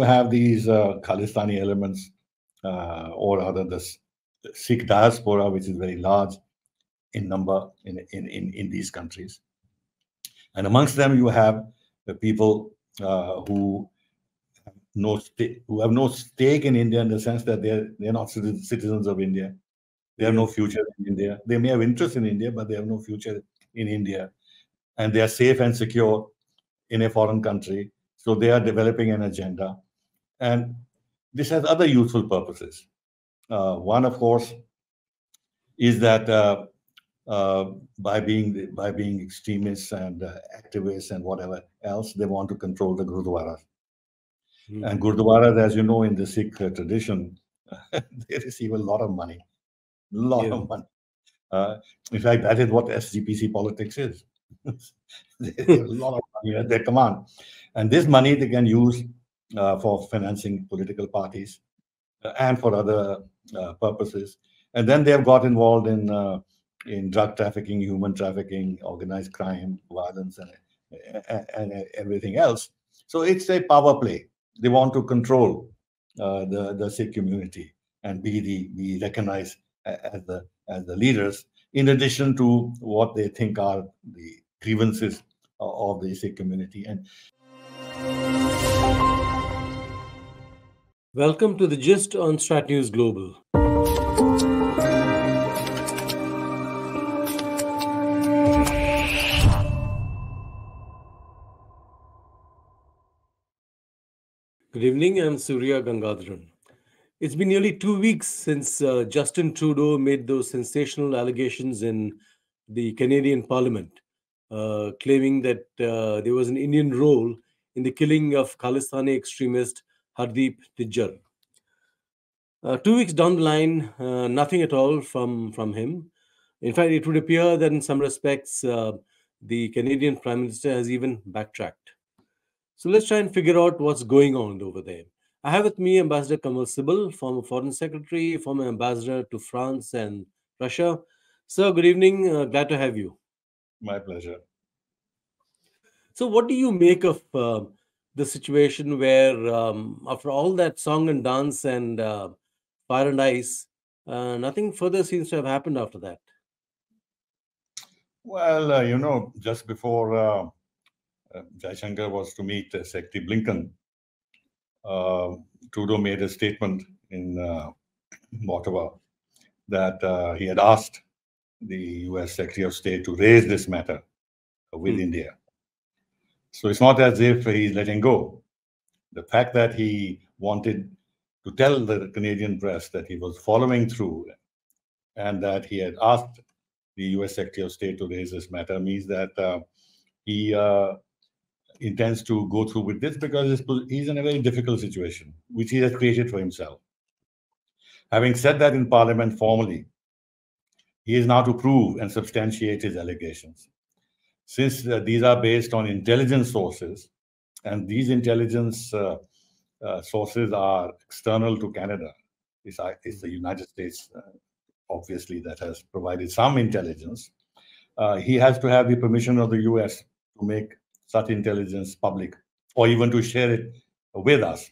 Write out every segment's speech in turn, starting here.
to have these uh, Khalistani elements, uh, or rather the Sikh diaspora, which is very large in number in, in, in, in these countries. And amongst them, you have the people uh, who no who have no stake in India in the sense that they're they're not citizens of India. They have no future in India. They may have interest in India, but they have no future in India, and they are safe and secure in a foreign country. So they are developing an agenda, and this has other useful purposes. Uh, one, of course, is that uh, uh, by being by being extremists and uh, activists and whatever else, they want to control the gurudwaras. Mm-hmm. And gurudwaras, as you know, in the Sikh uh, tradition, they receive a lot of money, a lot yeah. of money. Uh, in fact, that is what SGPC politics is. they have a lot of money at their command, and this money they can use Uh, for financing political parties uh, and for other uh, purposes. And then they have got involved in in drug trafficking, human trafficking, organized crime, violence, and, and, and everything else. So it's a power play. They want to control uh, the the Sikh community and be the be recognized as the as the leaders. In addition to what they think are the grievances of the Sikh community and. Welcome to the Gist on Strat News Global. Good evening. I'm Surya Gangadharan. It's been nearly two weeks since uh, Justin Trudeau made those sensational allegations in the Canadian Parliament, uh, claiming that uh, there was an Indian role in the killing of Khalistani extremist Hardeep Nijjar. Uh, two weeks down the line, uh, nothing at all from, from him. In fact, it would appear that in some respects, uh, the Canadian Prime Minister has even backtracked. So let's try and figure out what's going on over there. I have with me Ambassador Kanwal Sibal, former Foreign Secretary, former Ambassador to France and Russia. Sir, good evening. Uh, glad to have you. My pleasure. So, what do you make of uh, the situation where, um, after all that song and dance and uh, fire and ice, uh, nothing further seems to have happened after that? Well, uh, you know, just before uh, uh, Jaishankar was to meet uh, Secretary Blinken, uh, Trudeau made a statement in uh, Ottawa that uh, he had asked the US Secretary of State to raise this matter with mm. India. So it's not as if he's letting go. The fact that he wanted to tell the Canadian press that he was following through and that he had asked the US Secretary of State to raise this matter means that uh, he uh, intends to go through with this because he's in a very difficult situation, which he has created for himself. Having said that in Parliament formally, he is now to prove and substantiate his allegations. Since uh, these are based on intelligence sources, and these intelligence uh, uh, sources are external to Canada, it's, uh, it's the United States, uh, obviously, that has provided some intelligence. Uh, he has to have the permission of the US to make such intelligence public or even to share it with us.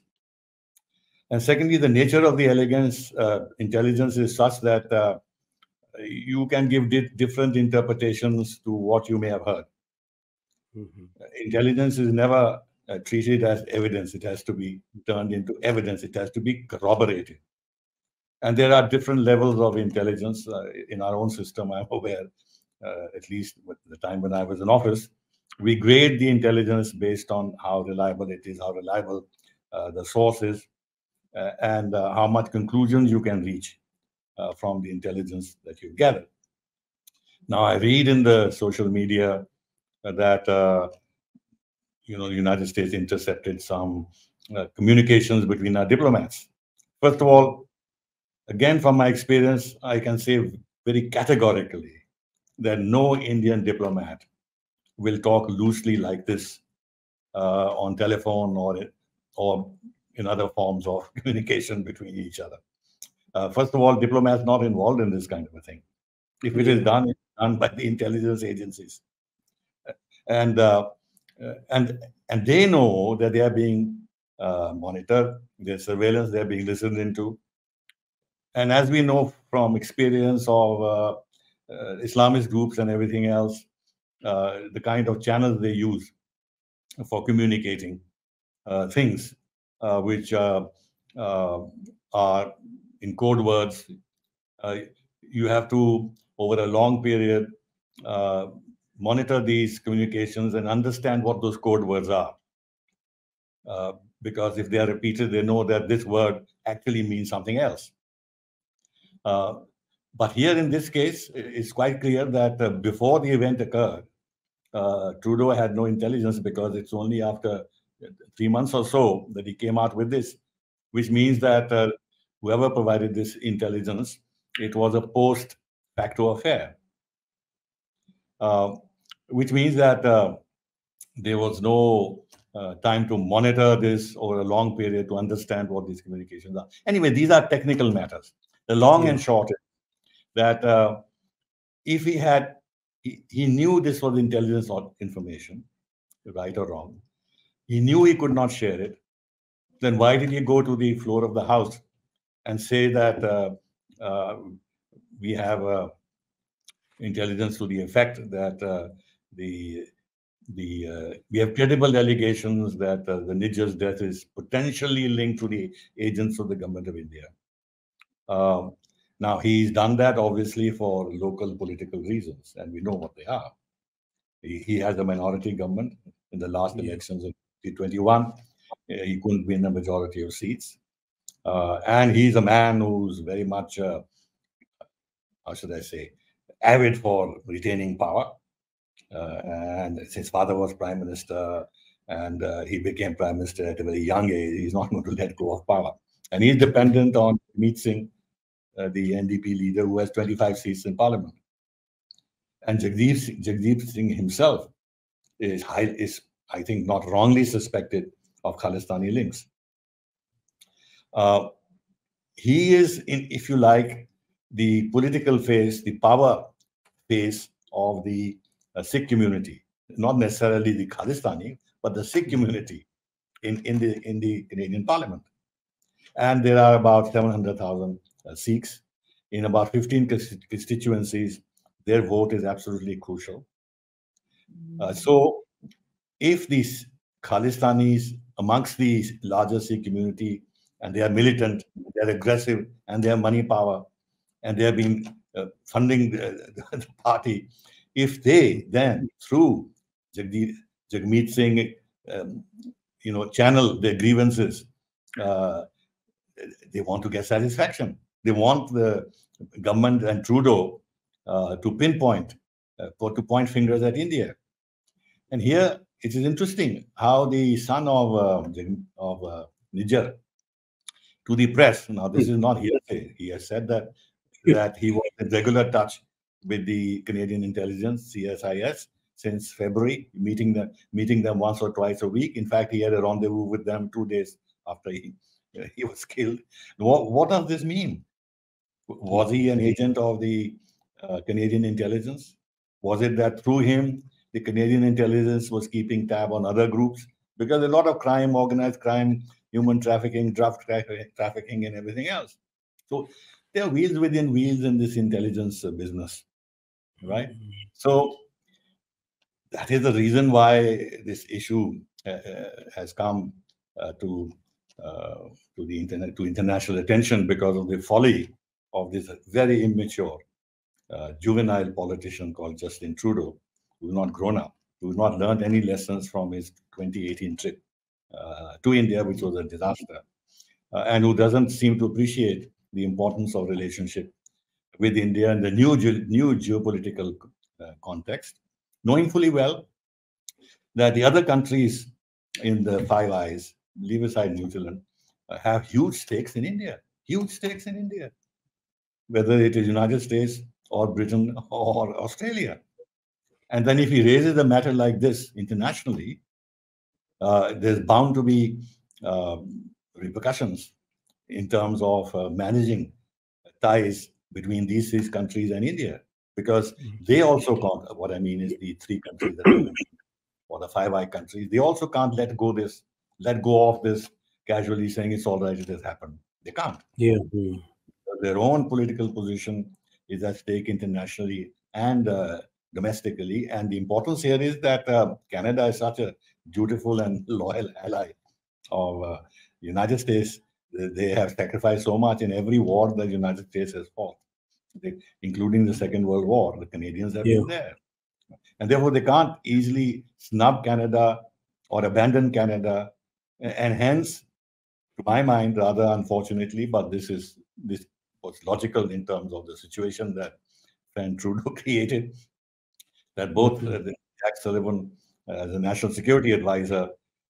And secondly, the nature of the elegance intelligence is such that you can give di different interpretations to what you may have heard. Mm -hmm. Intelligence is never uh, treated as evidence. It has to be turned into evidence. It has to be corroborated. And there are different levels of intelligence uh, in our own system. I'm aware, uh, at least at the time when I was in office, we grade the intelligence based on how reliable it is, how reliable uh, the source is, uh, and uh, how much conclusions you can reach uh, from the intelligence that you've gathered. Now, I read in the social media that uh, you know the United States intercepted some uh, communications between our diplomats. First of all, again, from my experience, I can say very categorically that no Indian diplomat will talk loosely like this uh, on telephone or or in other forms of communication between each other. Uh, first of all, diplomats are not involved in this kind of a thing. If it is done, it's done by the intelligence agencies, and uh, and and they know that they are being uh, monitored. Their surveillance, they're being listened into. And as we know from experience of uh, uh, Islamist groups and everything else, uh, the kind of channels they use for communicating uh, things, uh, which uh, are in code words. you have to, over a long period, monitor these communications and understand what those code words are. Uh, because if they are repeated, they know that this word actually means something else. Uh, but here in this case, it's quite clear that uh, before the event occurred, uh, Trudeau had no intelligence because it's only after three months or so that he came out with this, which means that uh, whoever provided this intelligence, it was a post facto affair. Uh, which means that uh, there was no uh, time to monitor this over a long period to understand what these communications are. Anyway, these are technical matters. The long yeah. and short is that uh, if he had, he, he knew this was intelligence or information, right or wrong. He knew he could not share it. Then why did he go to the floor of the house and say that uh, uh, we have uh, intelligence to the effect that uh, the the uh, we have credible allegations that uh, the Nijjar's death is potentially linked to the agents of the government of India. Um, now he's done that obviously for local political reasons, and we know what they are. He, he has a minority government in the last yeah. elections in 2021. Uh, he couldn't win a majority of seats, uh, and he's a man who's very much, uh, how should I say, avid for retaining power. Uh, and his father was prime minister, and uh, he became prime minister at a very young age. He's not going to let go of power, and he's dependent on Meet Singh, uh, the NDP leader, who has 25 seats in parliament. And Jagdeep, Jagdeep Singh himself is, high, is, I think, not wrongly suspected of Khalistani links. Uh, he is, in, if you like, the political face, the power face of the uh, Sikh community, not necessarily the Khalistani, but the Sikh community in, in, the, in the Canadian Parliament. And there are about 700,000 uh, Sikhs in about 15 constituencies. Their vote is absolutely crucial. Uh, so, if these Khalistanis amongst the larger Sikh community and they are militant, they're aggressive, and they have money power, and they have been uh, funding the, the, party if they then, through Jagmeet Singh, um, you know, channel their grievances, uh, they want to get satisfaction. They want the government and Trudeau uh, to pinpoint, uh, to point fingers at India. And here it is interesting how the son of uh, of uh, Nijjar to the press. Now this is not hearsay. He has said that that he was in regular touch with the Canadian intelligence, CSIS, since February, meeting them, meeting them once or twice a week. In fact, he had a rendezvous with them two days after he, he was killed. What, what does this mean? Was he an agent of the uh, Canadian intelligence? Was it that through him, the Canadian intelligence was keeping tab on other groups? Because a lot of crime, organized crime, human trafficking, drug trafficking, and everything else. So there are wheels within wheels in this intelligence business right? Mm-hmm. So that is the reason why this issue uh, uh, has come uh, to uh, to the internet to international attention because of the folly of this very immature uh, juvenile politician called Justin Trudeau, who's not grown up, who's not learned any lessons from his 2018 trip to India, which was a disaster, and who doesn't seem to appreciate the importance of relationship with India in the new, new geopolitical uh, context, knowing fully well that the other countries in the Five Eyes, leave aside New Zealand, uh, have huge stakes in India, huge stakes in India, whether it is United States or Britain or Australia. And then if he raises a matter like this internationally, uh, there's bound to be uh, repercussions in terms of uh, managing ties between these three countries and India, because mm-hmm. they also can't. What I mean is the three countries that or the Five Eye countries, they also can't let go this, let go of this casually saying it's all right, it has happened. They can't. Yeah. Mm. Their own political position is at stake internationally and uh, domestically. And the importance here is that uh, Canada is such a dutiful and loyal ally of uh, United States. They have sacrificed so much in every war that United States has fought, they, including the Second World War. The Canadians have Yeah. been there. And therefore, they can't easily snub Canada or abandon Canada. And hence, to my mind, rather unfortunately, but this is this was logical in terms of the situation that friend Trudeau created, that both uh, the- Jake Sullivan, uh, as a national security advisor,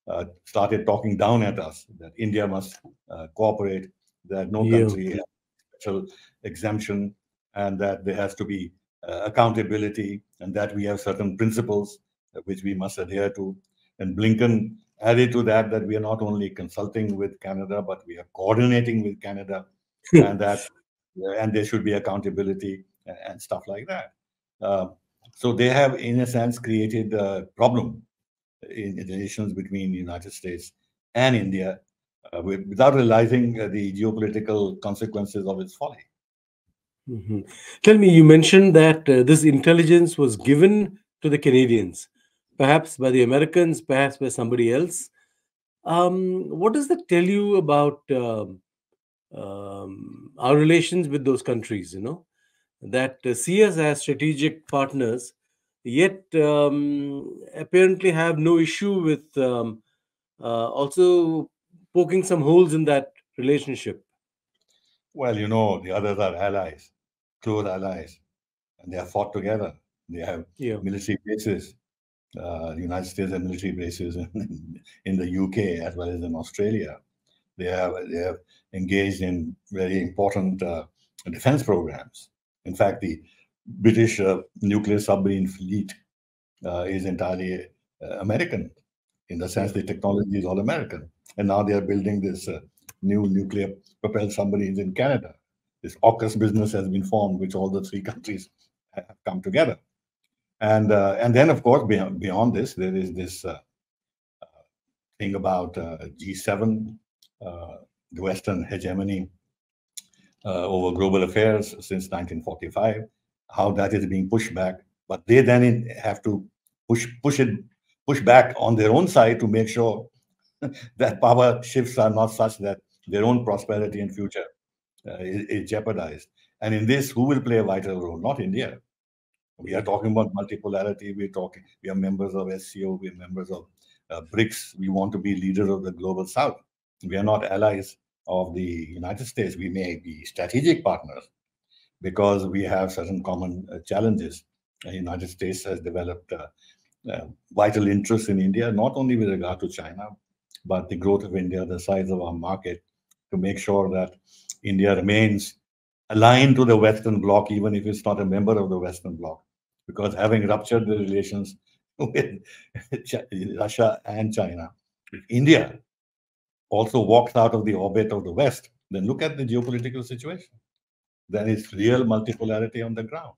uh, started talking down at us that India must uh, cooperate, that no Yeah. country has special exemption, and that there has to be uh, accountability, and that we have certain principles uh, which we must adhere to. And Blinken added to that that we are not only consulting with Canada, but we are coordinating with Canada, and that and there should be accountability and, and stuff like that. So they have, in a sense, created a problem in, in the relations between the United States and India uh, with, without realizing uh, the geopolitical consequences of its folly. Mhm. Tell me, you mentioned that uh, this intelligence was given to the Canadians, perhaps by the Americans, perhaps by somebody else. Um, what does that tell you about um, um, our relations with those countries? You know, that uh, see us as strategic partners, yet um, apparently have no issue with um, uh, also poking some holes in that relationship. Well, you know, the others are allies, close allies, and they have fought together. They have Yeah. military bases. Uh, the United States have military bases in, in the UK as well as in Australia. They have they have engaged in very important uh, defense programs. In fact, the British uh, nuclear submarine fleet uh, is entirely uh, American, in the sense the technology is all American. And now they are building this uh, new nuclear propelled submarines in Canada. This AUKUS business has been formed, which all the three countries have come together. And uh, and then, of course, beyond, beyond this, there is this thing about uh, G7, uh, the Western hegemony over global affairs since 1945, how that is being pushed back. But they then have to push push it push back on their own side to make sure that power shifts are not such that their own prosperity and future uh, is, is jeopardized. And in this, who will play a vital role? Not India. We are talking about multipolarity. We're talking. We are members of SCO. We are members of uh, BRICS. We want to be leaders of the global South. We are not allies of the United States. We may be strategic partners because we have certain common uh, challenges. The United States has developed uh, uh, vital interests in India, not only with regard to China, but the growth of India, the size of our market, to make sure that India remains aligned to the Western Bloc, even if it's not a member of the Western Bloc. Because having ruptured the relations with Russia and China, India also walks out of the orbit of the West, then look at the geopolitical situation. Then it's real multipolarity on the ground.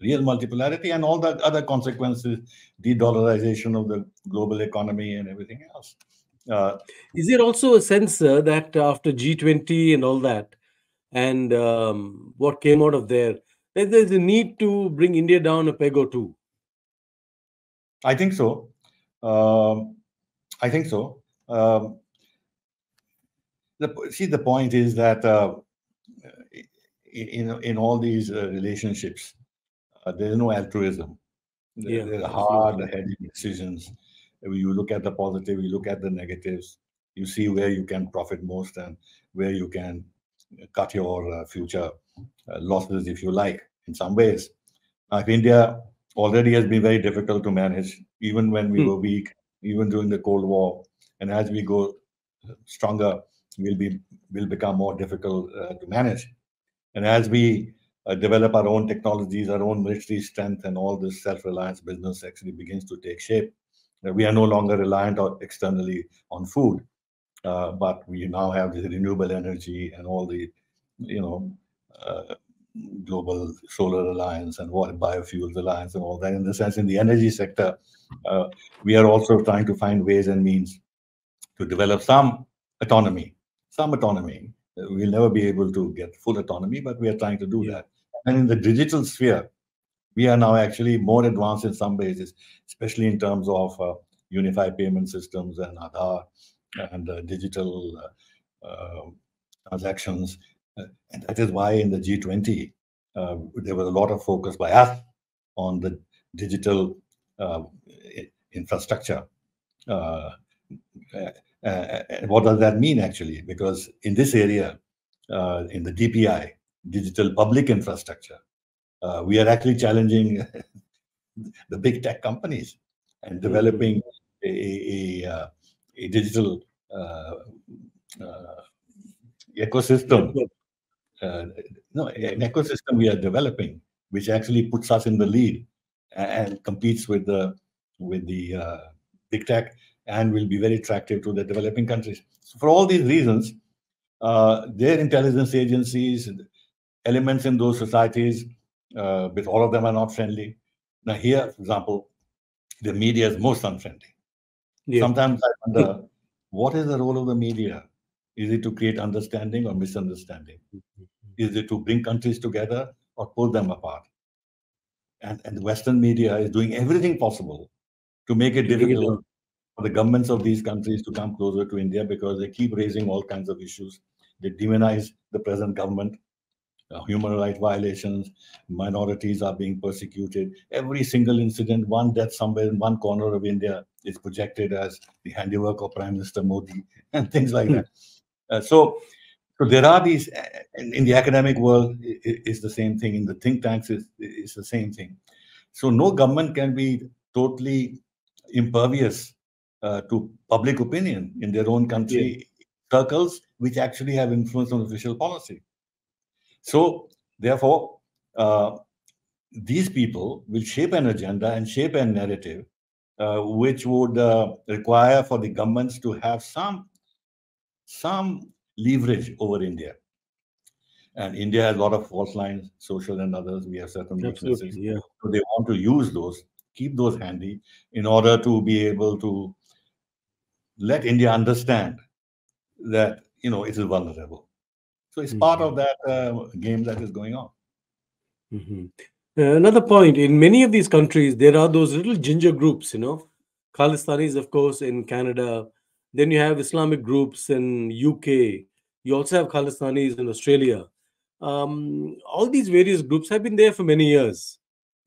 Real multipolarity and all the other consequences, de-dollarization of the global economy and everything else. Uh, Is there also a sense uh, that after G20 and all that, and um, what came out of there, that there's a need to bring India down a peg or two? I think so. Um, I think so. Um, the, see, the point is that uh, in in all these uh, relationships, uh, there is no altruism. There, Yeah, there are hard-headed decisions. You look at the positive, you look at the negatives. You see where you can profit most and where you can cut your uh, future uh, losses, if you like. In some ways, now, if India already has been very difficult to manage, even when we Hmm. were weak, even during the Cold War, and as we go stronger, will be will become more difficult uh, to manage. And as we uh, develop our own technologies, our own military strength, and all this self-reliance business actually begins to take shape, uh, we are no longer reliant on, externally on food, uh, but we now have this renewable energy and all the, you know, uh, global solar alliance and what biofuels alliance and all that. In the sense, in the energy sector, uh, we are also trying to find ways and means to develop some autonomy, some autonomy. We'll never be able to get full autonomy, but we are trying to do yeah. that. And in the digital sphere, we are now actually more advanced in some ways, especially in terms of uh, unified payment systems and Aadhaar and uh, digital uh, uh transactions. Uh, and that is why in the G20, uh, there was a lot of focus by us on the digital infrastructure. What does that mean actually? Because in this area, in the DPI, digital public infrastructure, uh, we are actually challenging the big tech companies and mm-hmm. developing a, a, a, uh, a digital uh, uh, ecosystem. Uh, no, an ecosystem we are developing, which actually puts us in the lead and competes with the with the uh, big tech and will be very attractive to the developing countries. So for all these reasons, their intelligence agencies, elements in those societies uh, but all of them are not friendly. Now, here, for example, the media is most unfriendly. Yeah. Sometimes I wonder what is the role of the media? Is it to create understanding or misunderstanding? Is it to bring countries together or pull them apart? And, and the Western media is doing everything possible to make it difficult the governments of these countries to come closer to India because they keep raising all kinds of issues. They demonize the present government uh, human rights violations, minorities are being persecuted. Every single incident, one death somewhere in one corner of India is projected as the handiwork of Prime Minister Modi and things like that. Uh, so, so there are these uh, in, in the academic world is the same thing. In the think tanks is is the same thing. So no government can be totally impervious uh, to public opinion in their own country yeah. circles, which actually have influence on official policy. So, therefore, uh, these people will shape an agenda and shape a narrative uh, which would uh, require for the governments to have some some leverage over India. And India has a lot of false lines, social and others. We have certain weaknesses. Yeah. So they want to use those, keep those handy in order to be able to let India understand that you know it is vulnerable. So it's mm-hmm. part of that uh, game that is going on. Mm-hmm. Uh, another point in many of these countries, there are those little ginger groups, you know, Khalistanis, of course, in Canada. Then you have Islamic groups in UK. You also have Khalistanis in Australia. Um, all these various groups have been there for many years.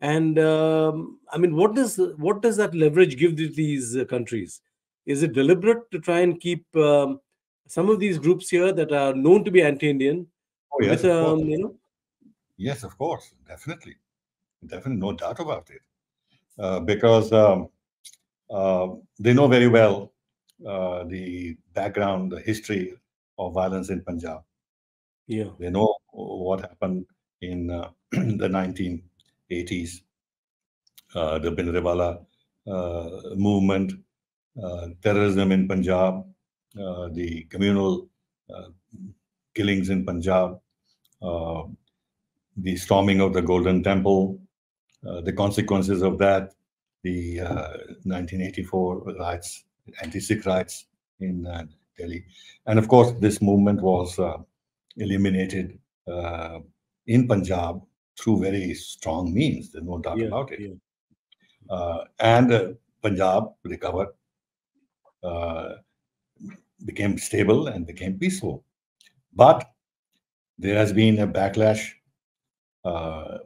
And um, I mean, what does what does that leverage give to these uh, countries? Is it deliberate to try and keep um, some of these groups here that are known to be anti-Indian. Oh yes, with, um, you know. Yes, of course, definitely, definitely, no doubt about it, uh, because um, uh, they know very well uh, the background, the history of violence in Punjab. Yeah, they know what happened in uh, the 1980s, uh, the Bhindranwale uh, movement, terrorism in Punjab, uh, the communal uh, killings in Punjab, uh, the storming of the Golden Temple, the consequences of that, the 1984 riots, anti-Sikh riots in Delhi. And of course, this movement was eliminated in Punjab through very strong means. There's no doubt yeah, about it. Yeah. Uh, and uh, Punjab recovered. Uh, became stable and became peaceful. But there has been a backlash uh,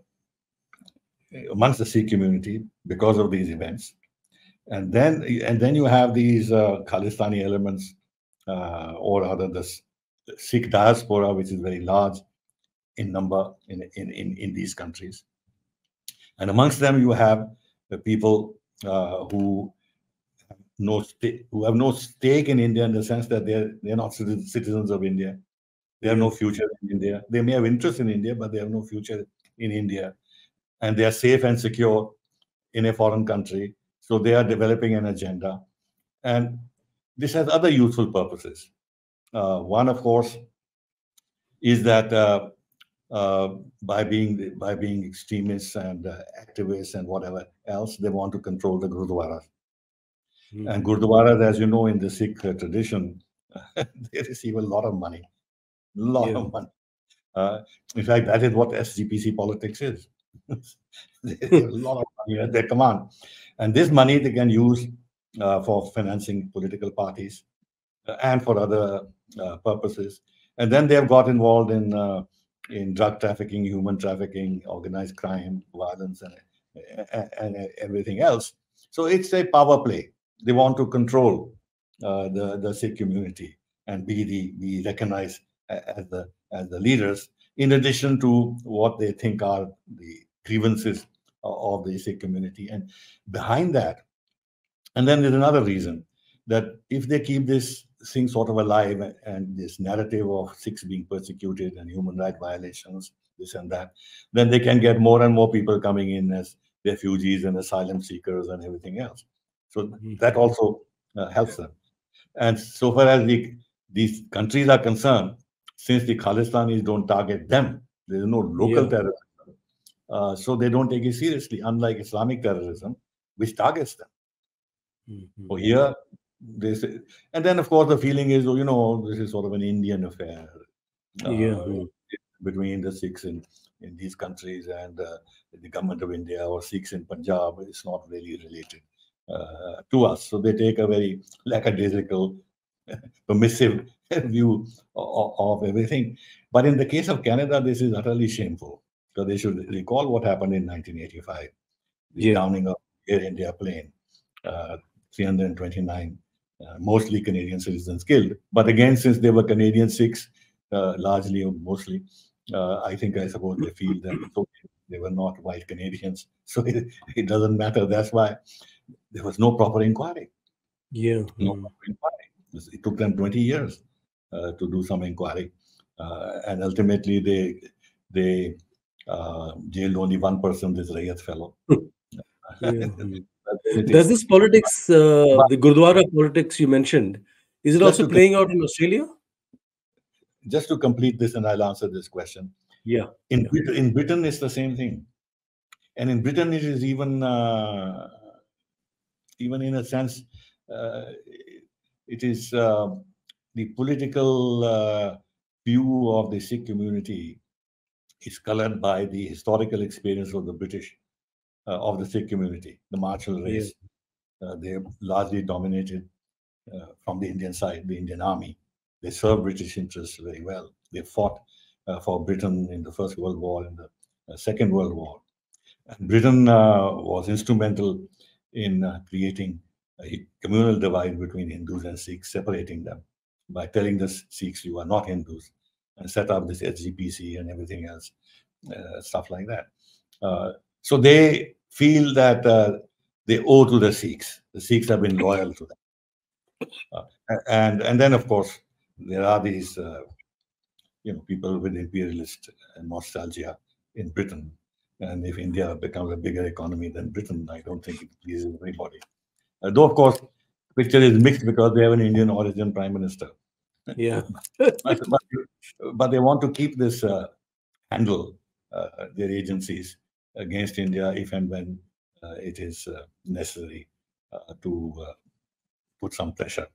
amongst the Sikh community because of these events. And then, and then you have these uh, Khalistani elements, uh, or rather the Sikh diaspora, which is very large in number in, in, in, in these countries. And amongst them, you have the people uh, who no who have no stake in India in the sense that they're they're not citizens of India. They have no future in India. They may have interest in India, but they have no future in India, and they are safe and secure in a foreign country. So they are developing an agenda, and this has other useful purposes. Uh, one, of course, is that uh, uh, by being by being extremists and uh, activists and whatever else, they want to control the gurudwaras. Mm-hmm. And Gurdwaras, as you know, in the Sikh tradition, they receive a lot of money, a lot yeah. of money. Uh, in fact, that is what SGPC politics is. they have a lot of money at their command. And this money they can use uh, for financing political parties uh, and for other uh, purposes. And then they have got involved in uh, in drug trafficking, human trafficking, organized crime, violence, and, and, and everything else. So it's a power play. They want to control uh, the the Sikh community and be the be recognized as the as the leaders. In addition to what they think are the grievances of the Sikh community, and behind that, and then there's another reason that if they keep this thing sort of alive and this narrative of Sikhs being persecuted and human rights violations, this and that, then they can get more and more people coming in as refugees and asylum seekers and everything else. So mm-hmm. that also uh, helps them. And so far as the, these countries are concerned, since the Khalistanis don't target them, there is no local yeah. terrorism. Uh, so they don't take it seriously, unlike Islamic terrorism, which targets them. Mm-hmm. So here, this, and then of course the feeling is, oh, you know, this is sort of an Indian affair. Uh, yeah. Between the Sikhs in, in these countries and uh, the government of India or Sikhs in Punjab, it's not really related uh, to us. So they take a very lackadaisical, permissive view of, of, everything. But in the case of Canada, this is utterly shameful because they should recall what happened in 1985, the yeah. downing of Air India plane, uh, 329, uh, mostly Canadian citizens killed. But again, since they were Canadian Sikhs, uh, largely or mostly, uh, I think I suppose they feel that they were not white Canadians, so it, it doesn't matter. That's why there was no proper inquiry. Yeah. No mm. proper inquiry. It took them 20 years uh, to do some inquiry. Uh, and ultimately, they they uh, jailed only one person, this Reyat fellow. yeah. Does this politics, uh, the Gurdwara politics you mentioned, is it also playing out in Australia? Just to complete this, and I'll answer this question. Yeah. In yeah. Britain, in Britain, it's the same thing, and in Britain, it is even uh, even in a sense, uh, it is uh, the political uh, view of the Sikh community is colored by the historical experience of the British, uh, of the Sikh community, the martial race. Yeah. Uh, they largely dominated uh, from the Indian side, the Indian army. They served British interests very well. They fought for Britain in the First World War and the Second World War. And Britain was instrumental in uh, creating a communal divide between Hindus and Sikhs, separating them by telling the Sikhs you are not Hindus and set up this SGPC and everything else, uh, stuff like that. Uh, so they feel that uh, they owe to the Sikhs. The Sikhs have been loyal to them. Uh, and, and then, of course, there are these uh, you know, people with imperialist nostalgia in Britain and if India becomes a bigger economy than Britain, I don't think it pleases anybody. Uh, though, of course, picture is mixed because they have an Indian origin prime minister. Yeah. but, but, but, they want to keep this uh, handle uh, their agencies against India if and when uh, it is uh, necessary uh, to put some pressure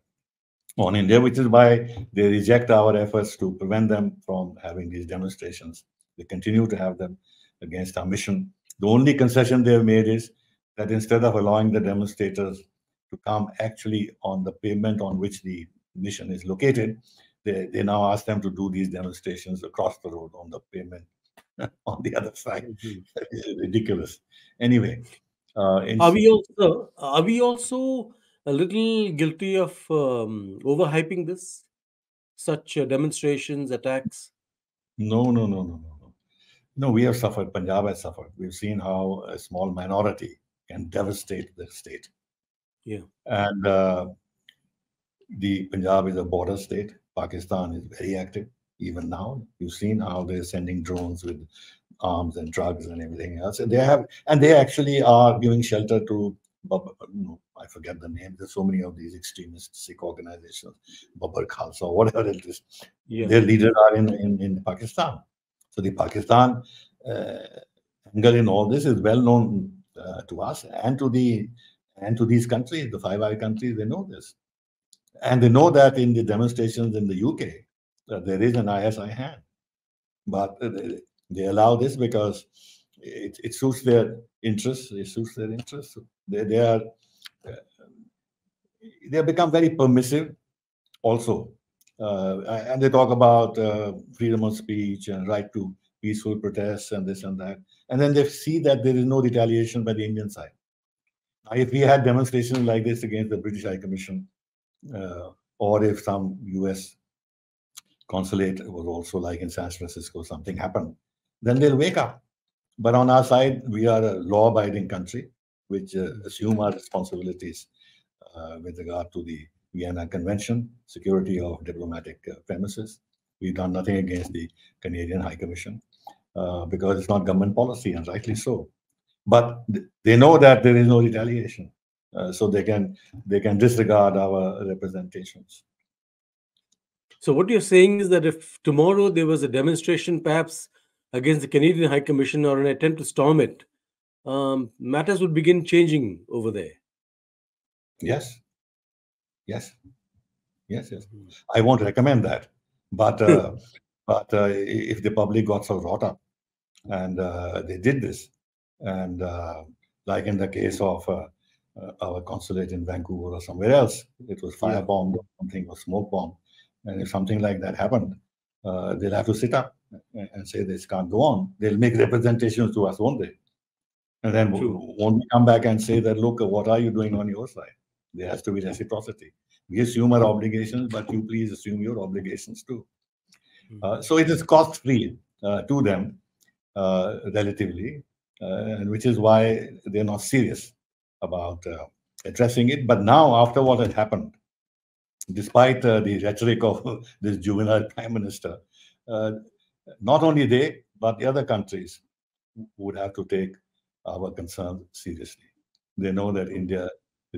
on India, which is why they reject our efforts to prevent them from having these demonstrations. They continue to have them against our mission. The only concession they have made is that instead of allowing the demonstrators to come actually on the pavement on which the mission is located, they, they now ask them to do these demonstrations across the road on the pavement on the other side. Mm-hmm. ridiculous. Anyway, uh, are we also are we also a little guilty of um, overhyping this, such uh, demonstrations, attacks? No, no, no, no, no. No, we have suffered. Punjab has suffered. We've seen how a small minority can devastate the state. Yeah. And uh, the Punjab is a border state. Pakistan is very active even now. You've seen how they're sending drones with arms and drugs and everything else. And they have, and they actually are giving shelter to, no, I forget the name. There's so many of these extremist Sikh organizations, Babbar Khalsa, whatever it is. Yeah. Their leaders are in, in, in Pakistan. So the Pakistan uh, angle in all this is well known uh, to us and to the and to these countries, the Five Eye countries. They know this. And they know that in the demonstrations in the UK, that there is an ISI hand. But they allow this because it, it suits their interests. It suits their interests. They, they are they have become very permissive also. Uh, and they talk about uh, freedom of speech and right to peaceful protests and this and that. And then they see that there is no retaliation by the Indian side. If we had demonstrations like this against the British High Commission, uh, or if some US consulate was also like in San Francisco, something happened, then they'll wake up. But on our side, we are a law-abiding country, which uh, assume our responsibilities uh, with regard to the Vienna Convention, security of diplomatic uh, premises. We've done nothing against the Canadian High Commission uh, because it's not government policy, and rightly so. But th they know that there is no retaliation, uh, so they can they can disregard our representations. So what you're saying is that if tomorrow there was a demonstration, perhaps against the Canadian High Commission or an attempt to storm it, um, matters would begin changing over there. Yes. Yes. Yes. Yes. Hmm. I won't recommend that, but uh, but uh, if the public got so wrought up, and uh, they did this, and uh, like in the case of our consulate in Vancouver or somewhere else, it was firebombed or something or smoke bomb, and if something like that happened, they'll have to sit up and say this can't go on. They'll make representations to us, won't they? And then True. won't we come back and say that, look, what are you doing on your side? There has to be reciprocity. We assume our obligations, but you please assume your obligations too. Hmm. Uh, so it is cost free uh, to them uh, relatively, uh, and which is why they're not serious about uh, addressing it. But now, after what had happened, despite uh, the rhetoric of this juvenile prime minister, not only they, but the other countries would have to take our concerns seriously. They know that India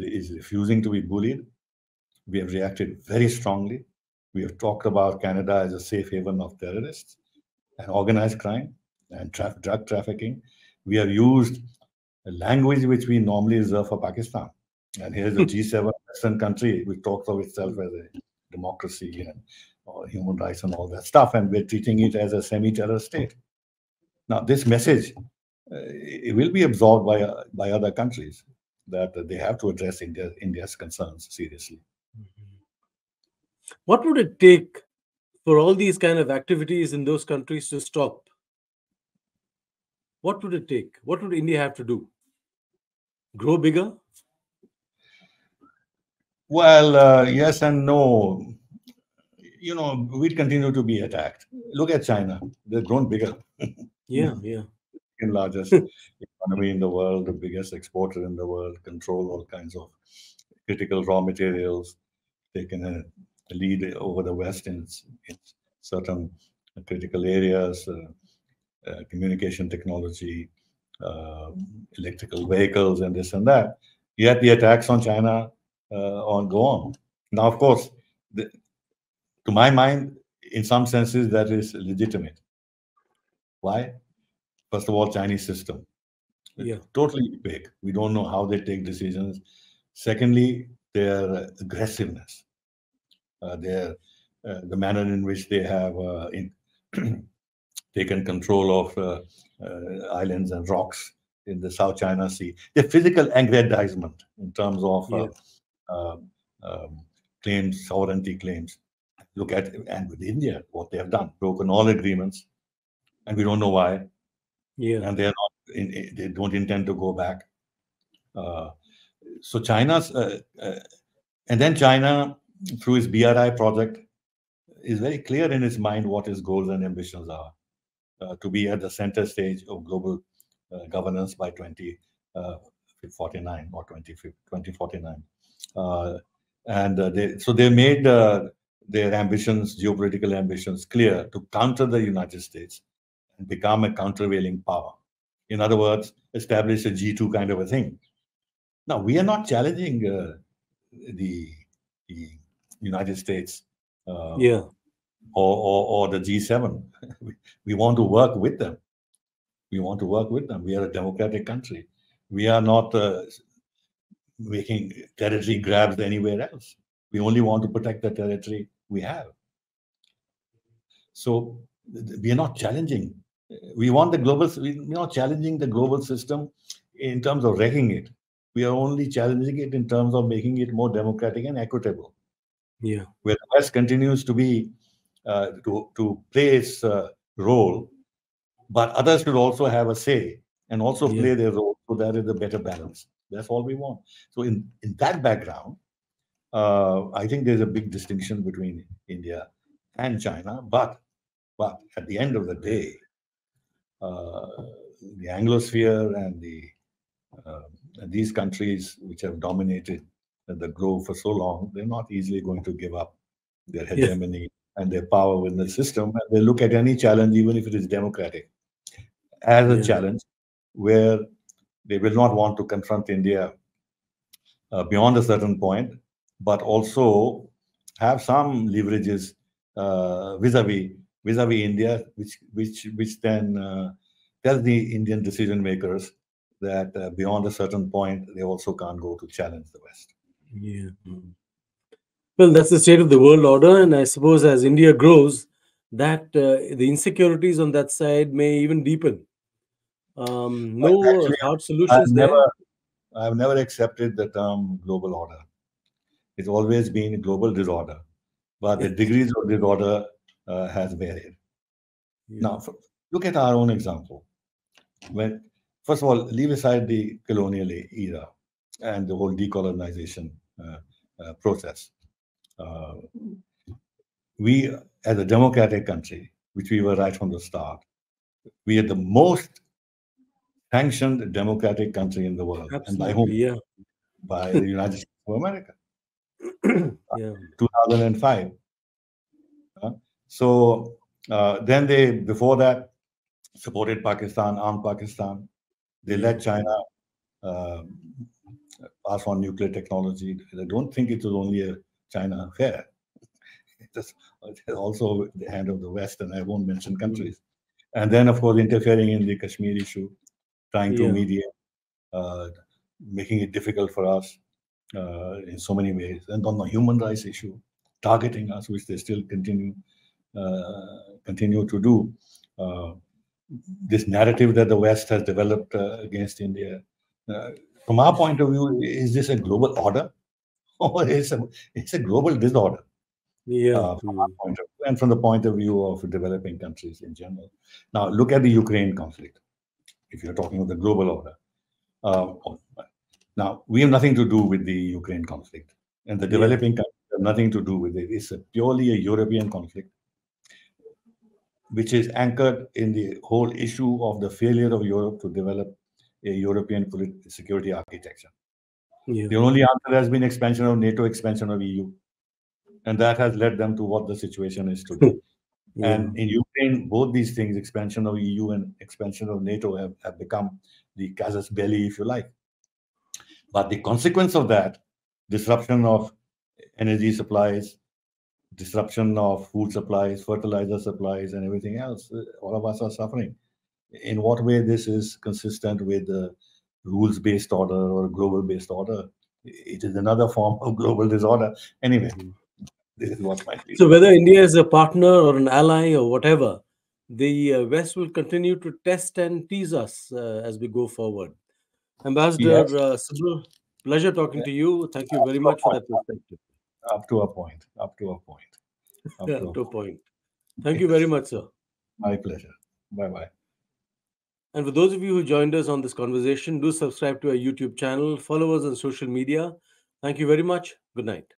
is refusing to be bullied. We have reacted very strongly. We have talked about Canada as a safe haven of terrorists and organized crime and tra drug trafficking. We have used a language which we normally reserve for Pakistan. And here's a G7 Western country which talks of itself as a democracy and or human rights and all that stuff, and we're treating it as a semi-terror state. Now, this message uh, it will be absorbed by uh, by other countries that they have to address India, India's concerns seriously. What would it take for all these kind of activities in those countries to stop? What would it take? What would India have to do? Grow bigger? Well, uh, yes and no. You know, we'd continue to be attacked. Look at China; they've grown bigger. yeah, yeah. Largest economy in the world, the biggest exporter in the world, control all kinds of critical raw materials, taken a lead over the West in, in certain critical areas, uh, uh, communication technology, uh, electrical vehicles, and this and that. Yet the attacks on China on go on. Now, of course, the, to my mind, in some senses, that is legitimate. Why? First of all, Chinese system. Yeah. Totally big. We don't know how they take decisions. Secondly, their aggressiveness, uh, their uh, the manner in which they have uh, in taken control of uh, uh, islands and rocks in the South China Sea. The physical aggrandizement in terms of uh. Um, um, claims, sovereignty claims. Look at and with India, what they have done, broken all agreements, and we don't know why. Yeah. And they're not, in, they don't intend to go back. Uh, so China's, uh, uh, and then China, through its BRI project, is very clear in its mind what its goals and ambitions are. Uh, to be at the center stage of global uh, governance by 2049 uh, or 20, 2049. and they, so they made their ambitions, geopolitical ambitions, clear to counter the United States and become a countervailing power. In other words, establish a G2 kind of a thing. Now, we are not challenging uh, the, the, United States uh, yeah. or, or, or, the G7. we, we want to work with them. We want to work with them. We are a democratic country. We are not uh, making territory grabs anywhere else. We only want to protect the territory we have. So we are not challenging. We want the global, we're not challenging the global system in terms of wrecking it. We are only challenging it in terms of making it more democratic and equitable. Yeah. Where the West continues to be, uh, to, to play its uh, role, but others should also have a say and also Yeah. play their role so that is a better balance. That's all we want. So in, in that background, uh, I think there's a big distinction between India and China. But but at the end of the day, the Anglosphere and the uh, and these countries which have dominated the globe for so long, they're not easily going to give up their hegemony and their power within the system. And they look at any challenge, even if it is democratic, as a challenge where they will not want to confront India uh, beyond a certain point, but also have some leverages uh, vis-a-vis vis-a-vis India, which which which then uh, tells the Indian decision makers that uh, beyond a certain point, they also can't go to challenge the West. Yeah. Well, that's the state of the world order, and I suppose as India grows, that uh, the insecurities on that side may even deepen. Um, no actually, hard I've solutions there. never, I've never accepted the term global order. It's always been global disorder, but the degrees of disorder uh, has varied. Yeah. Now, f- look at our own example. When first of all, leave aside the colonial era and the whole decolonization uh, uh, process. Uh, we, as a democratic country, which we were right from the start, we are the most sanctioned democratic country in the world, and by whom? Yeah. By the United States of America. yeah. 2005. So uh, then they, before that, supported Pakistan, armed Pakistan. They let China uh, pass on nuclear technology. I don't think it was only a China affair. It was also the hand of the West, and I won't mention countries. And then, of course, interfering in the Kashmir issue, trying to Yeah. mediate, uh, making it difficult for us uh, in so many ways. And on the human rights issue, targeting us, which they still continue continue to do. Uh, this narrative that the West has developed uh, against India, uh, from our point of view, is this a global order or is a, it's a global disorder? Yeah. uh, from our point of view and from the point of view of developing countries in general. Now, look at the Ukraine conflict. If you're talking of the global order, uh, now we have nothing to do with the Ukraine conflict, and the Yeah. developing countries have nothing to do with it. It's a purely a European conflict, which is anchored in the whole issue of the failure of Europe to develop a European security architecture. Yeah. The only answer has been expansion of NATO, expansion of EU, and that has led them to what the situation is today. Yeah. And in Ukraine, both these things, expansion of EU and expansion of NATO, have, have become the casus belli, if you like. But the consequence of that, disruption of energy supplies, disruption of food supplies, fertilizer supplies, and everything else, uh, all of us are suffering. In what way this is consistent with the rules-based order or global-based order? It is another form of global disorder. Anyway, Mhm. this is what my. So whether India is a partner or an ally or whatever, the uh, West will continue to test and tease us uh, as we go forward. Ambassador Yes. uh, pleasure talking to you. Thank you very much for that perspective. Up to a point. Up to a point. Up Yeah, to a to a point. Thank you very much, sir. My pleasure. Bye bye. And for those of you who joined us on this conversation, do subscribe to our YouTube channel, follow us on social media. Thank you very much. Good night.